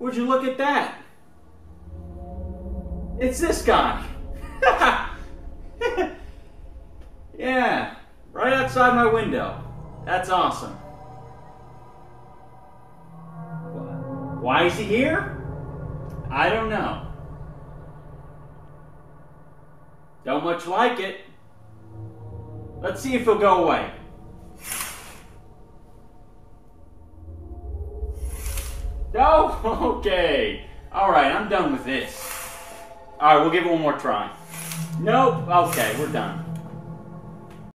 Would you look at that? It's this guy. yeah, right outside my window. That's awesome. Why is he here? I don't know. Don't much like it. Let's see if he'll go away. No? Okay. Alright, I'm done with this. Alright, we'll give it one more try. Nope. Okay, we're done.